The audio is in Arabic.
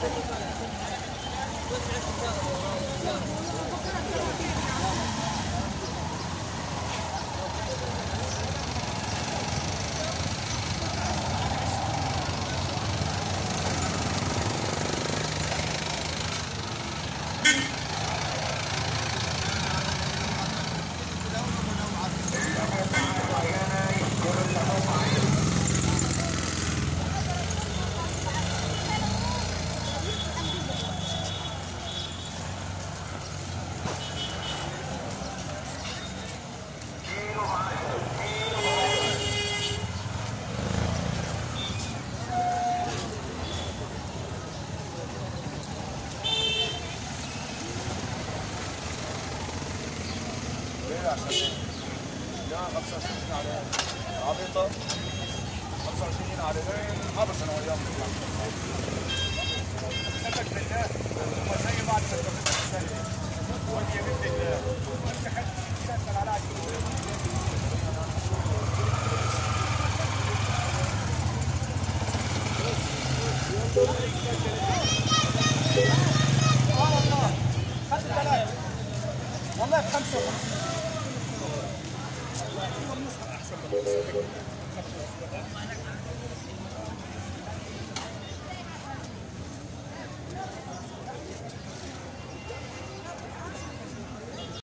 Gracias. 25 على عبيطه 25 على خمس أنا وياهم سبك بالله هم زي بعض في السنة واليمين بالله انت خدت 60 سنه على آه والله خدت ثلاثة والله ب 55 sebelum sebelum sebelum sebelum